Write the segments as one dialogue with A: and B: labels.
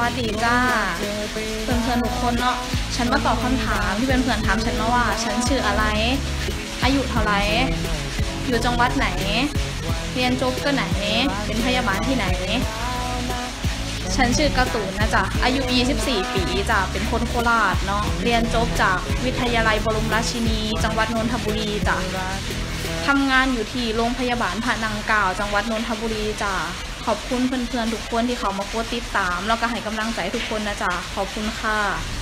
A: วัสดีจ้าเพื่อนเพื่อนทุกคนเนาะฉันมาตอบคำถามที่เป็นเพื่อนถามฉันมาว่า ฉันชื่ออะไร อายุเท่าไรอยู่จังหวัดไหน เรียนจบก็ไหน เป็นพยาบาลที่ไหน ฉันชื่อกร์ตูนนะจ๊ะอายุ 24 ปีจ้ะเป็นคนโคราชเนาะเรียนจบจากวิทยาลัยบรมราชินี จังหวัดนนทบุรีจ้ะทำงานอยู่ที่โรงพยาบาลผานังกล่าวจังหวัดนนทบุรีจ้ะ ขอบคุณเพื่อนๆทุกคนที่เขามากดติดตาม แล้วก็ให้กำลังใจทุกคนนะจ๊ะขอบคุณค่ะ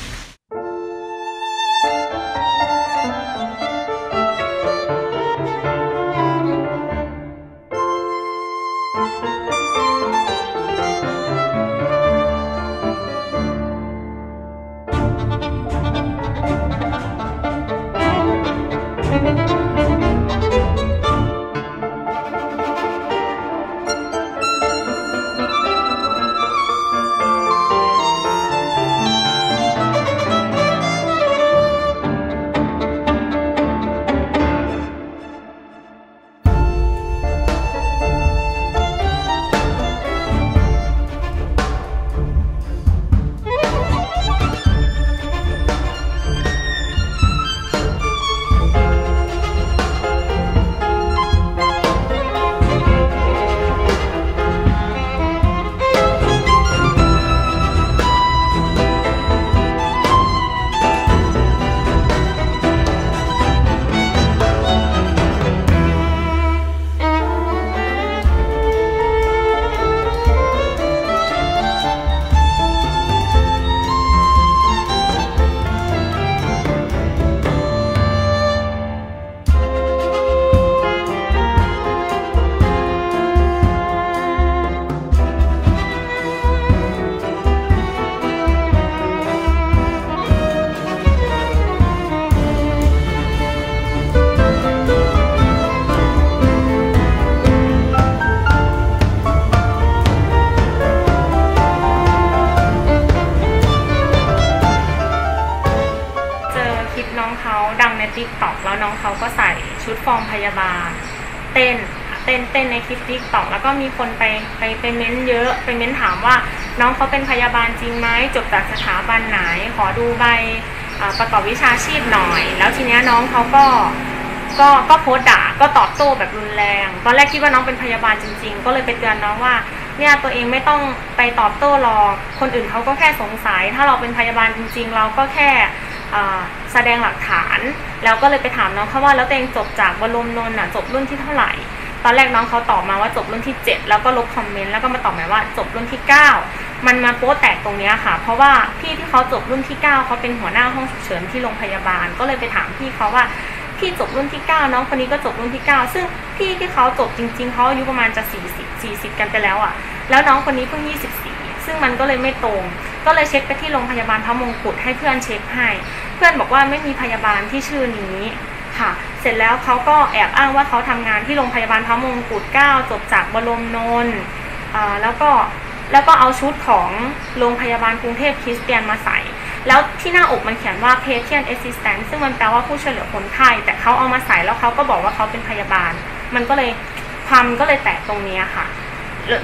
B: ดังในติ๊กตอกแล้วน้องเขาก็ใส่ชุดฟอร์มพยาบาล เต้นเต้นเต้นในคลิป TikTok แล้วก็มีคนไปไปไปเม้นเยอะไปเม้นถามว่า น้องเขาเป็นพยาบาลจริงไหมจบจากสถาบันไหนขอดูใบประกอบวิชาชีพหน่อย แล้วทีเนี้ยน้องเขาก็ก็ก็โพสต์ด่าก็ตอบโต้แบบรุนแรง ตอนแรกคิดว่าน้องเป็นพยาบาลจริง ๆ ก็เลยไปเตือนน้องว่าเนี่ยตัวเองไม่ต้องไปตอบโต้หรอกคนอื่นเขาก็แค่สงสัย ถ้าเราเป็นพยาบาลจริง ๆ เราก็แค่ แสดงหลักฐาน แล้วก็เลยไปถามน้องเขาว่าแล้วตัวเองจบจากบรมนนท์น่ะจบรุ่นที่เท่าไหร่ ตอนแรกน้องเขาตอบมาว่าจบรุ่นที่ 7 แล้วก็ลบคอมเมนต์แล้วก็มาตอบหม่ว่าจบรุ่นที่ 9 มันมาโป๊แตกตรงนี้ค่ะ เพราะว่าพี่ที่เขาจบรุ่นที่ 9เขาเป็นหัวหน้าห้องฉุกเฉินที่โรงพยาบาล ก็เลยไปถามพี่เขาว่าพี่จบรุ่นที่ 9 น้องคนนี้ก็จบรุ่นที่ 9 ซึ่งพี่ที่เขาจบจริง ๆเขาอายุประมาณจะ 40 40 กันไปแล้วอะ่ะ แล้วน้องคนนี้เพิ่ง 24 ซึ่งมันก็เลยไม่ตรง ก็เลยเช็คไปที่โรงพยาบาลพระมงกุฎให้เพื่อนเช็คให้ เพื่อนบอกว่าไม่มีพยาบาลที่ชื่อนี้ค่ะ เสร็จแล้วเขาก็แอบอ้างว่าเขาทำงานที่โรงพยาบาลพระมงกุฎ9จบจากบรมนนท์อ่าแล้วก็แล้วก็เอาชุดของโรงพยาบาลกรุงเทพคริสเตียนมาใส่ แล้วที่หน้าอกมันเขียนว่า patient assistant ซึ่งมันแปลว่าผู้ช่วยเหลือคนไข้ แต่เขาเอามาใส่แล้วเขาก็บอกว่าเขาเป็นพยาบาล มันก็เลยความก็เลยแตกตรงนี้ค่ะ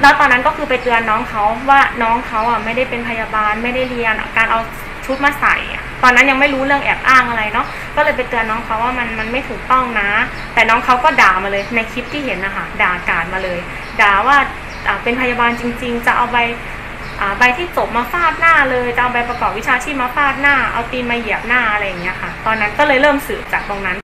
B: แล้วตอนนั้นก็คือไปเตือนน้องเขาว่าน้องเขาอะไม่ได้เป็นพยาบาลไม่ได้เรียนการเอาชุดมาใส่ตอนนั้นยังไม่รู้เรื่องแอบอ้างอะไรเนาะก็เลยไปเตือนน้องเขาว่ามันมันไม่ถูกต้องนะ แต่น้องเขาก็ด่ามาเลยในคลิปที่เห็นนะคะด่ากาดมาเลย ด่าว่าเป็นพยาบาลจริง ๆ จะเอาใบใบที่จบมาฟาดหน้าเลยจะเอาใบประกอบวิชาชีพมาฟาดหน้า เอาตีนมาเหยียบหน้าอะไรอย่างเงี้ยค่ะ ตอนนั้นก็เลยเริ่มสืบจากตรงนั้น